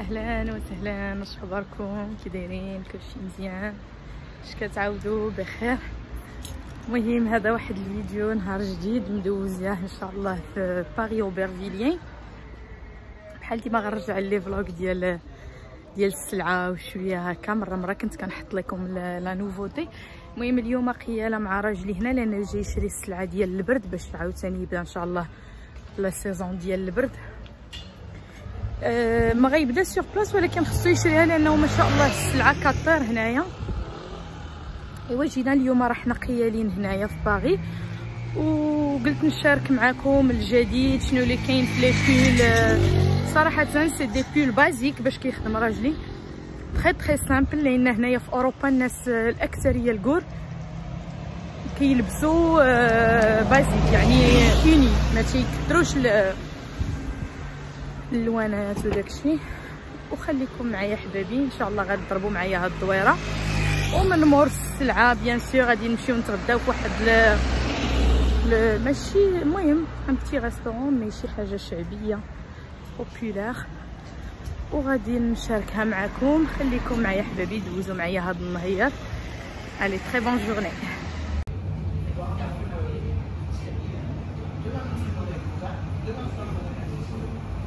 أهلا وسهلا اش أخباركم؟ كي دايرين؟ كلشي مزيان؟ اش كتعاودوا؟ بخير. المهم هذا واحد الفيديو نهار جديد مدوزياه إن شاء الله في باري أوبرفيليان. بحال ديما غنرجع les vlogs ديال ديال السلعة وشوية هكا مرة مرة كنت كنحط لكم la nouveauté. المهم اليوم قيالة مع راجلي هنا لأن جاي يشري السلعة ديال البرد باش عاوتاني يبدا إن شاء الله la saison ديال البرد. ما غيبدا sur place ولكن خصو يشريها لأنه ما شاء الله السلعه كطير هنايا. إيوا جينا اليوم راه حنا قيالين هنايا في باغي. وقلت نشارك معكم الجديد شنو اللي كاين في les pulls صراحة c'est des pulls basiques باش كيخدم راجلي. très très simple لأن هنايا في أوروبا الناس الأكثرية الكور كيلبسوا basique يعني uni ما تيكثروش اللوانات وداكشي. وخليكم معايا حبايبي إن شاء الله غتضربوا معايا هاد الدويرة. ومن مور السلعة bien sûr غادي نمشيو نتغداو فواحد ل... ل... ماشي المهم un petit restaurant mais شي حاجة شعبية populaire وغادي نشاركها معكم خليكم معايا حبايبي دوزوا معايا هاد النهار. الي تري بون جورني Thank you.